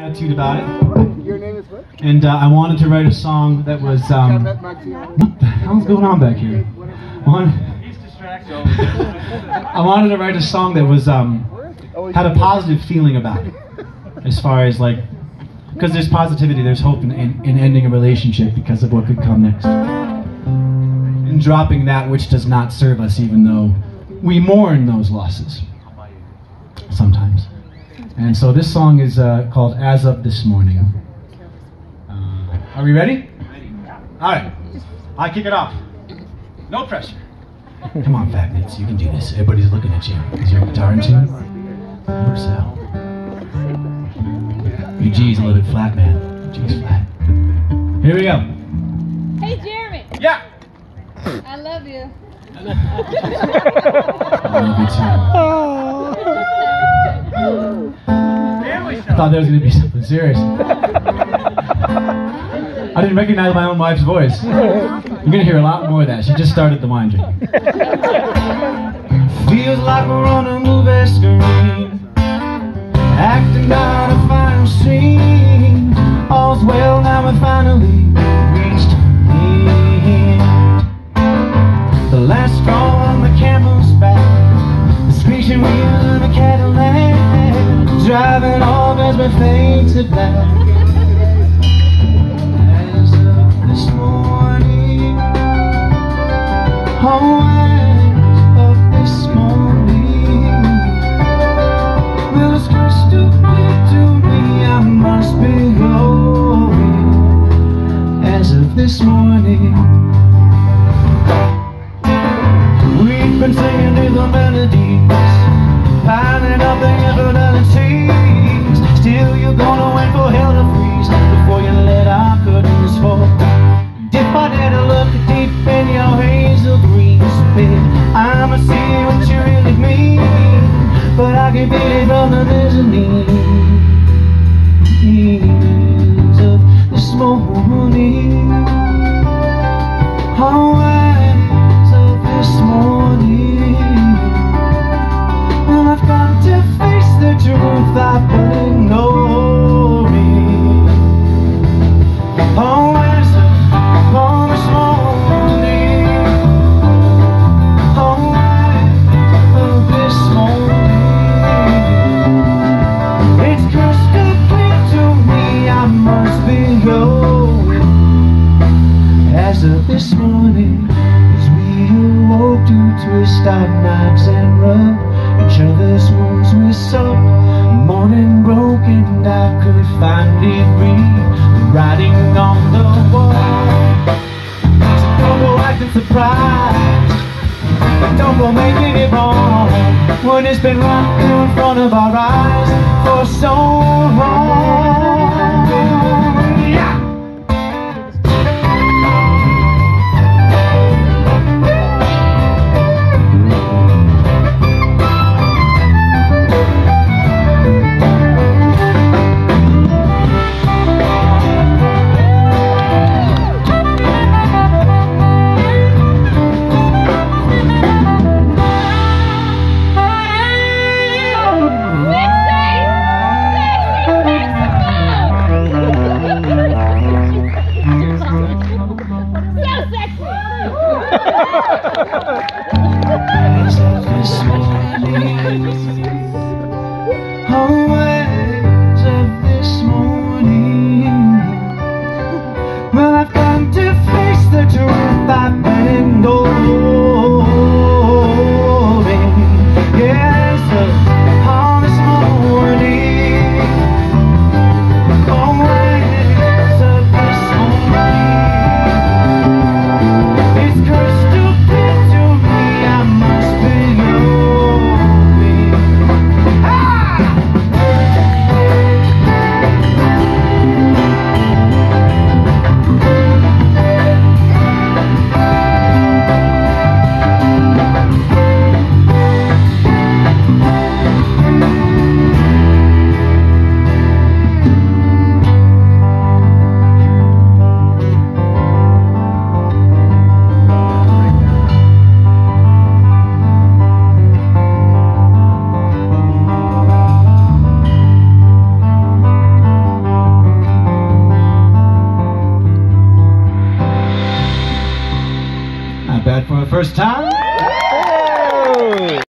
attitude about it. Your name is what? And uh, I wanted to write a song that was. Um, what the hell's going on back here? I wanted to write a song that was um, had a positive feeling about it, as far as like, because there's positivity, there's hope in, in, in ending a relationship because of what could come next, and dropping that which does not serve us, even though we mourn those losses sometimes. And so this song is uh, called "As of This Morning." Uh, are we ready? All right. I kick it off. No pressure. Come on, Facknitz. You can do this. Everybody's looking at you. Is your guitar in tune? Or so. Your G's a little bit flat, man. Your G's flat. Here we go. Hey, Jeremy. Yeah. I love you. I love you too. I thought there was going to be something serious. I didn't recognize my own wife's voice. You're going to hear a lot more of that. She just started the wine drinking. Feels like we're on a movie screen, acting out a final scene. All's well, now we finally off as we fade to black. As of this morning, oh, as of this morning, well, it's crystal clear to me I must be going. As of this morning. We've been singing these melodies, our knives and rub each other's wounds with soap. Morning broke and I could finally read the writing on the wall. Oh, so don't go acting surprised, don't go making it wrong when it's been right in front of our eyes for so well, I've come to face the truth I've been ignoring. First time.